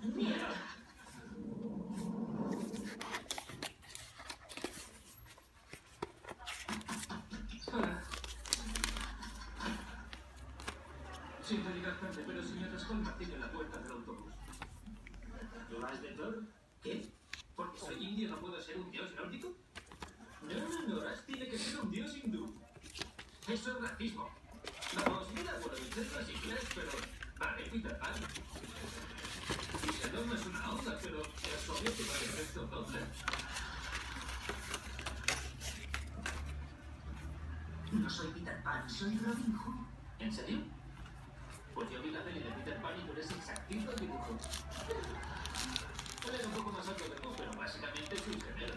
Siento llegar tarde, pero se me atascó el martillo en la puerta del autobús. ¿Lo vas de todo? ¿Qué? ¿Porque soy indio no puedo ser un dios nórdico? No, no, no, Ras tiene que ser un dios hindú. Eso es racismo. Vamos, mira, por el las inglés, pero... Vale, Peter Pan. No es una onda, pero es obvio que a efecto doble. No soy Peter Pan, soy Robin Hood. ¿En serio? Pues yo vi la peli de Peter Pan y tú eres exactito el dibujo. Él un poco más alto que tú, pero básicamente es un gemelo.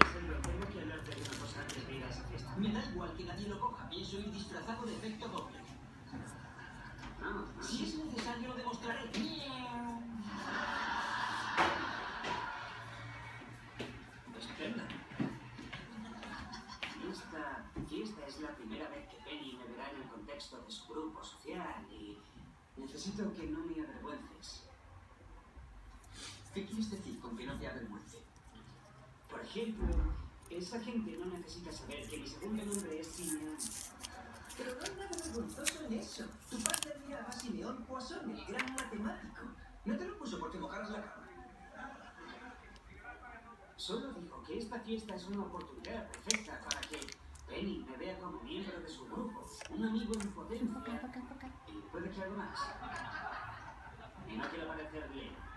Es el tengo que hablarte de una cosa antes de ir a esa fiesta. Me da igual que nadie lo coja, pienso ir disfrazado de efecto doble. Ah, lo demostraré. Estupenda. Esta fiesta es la primera vez que Penny me verá en el contexto de su grupo social y necesito que no me avergüences. ¿Qué quieres decir con que no te avergüence? Por ejemplo, esa gente no necesita saber que mi segundo nombre es Simeón. Pero no hay nada vergonzoso Porque mojaras la cama. Solo dijo que esta fiesta es una oportunidad perfecta para que Penny me vea como miembro de su grupo, un amigo en potencia y puede que algo más. Y no quiero parecer bien.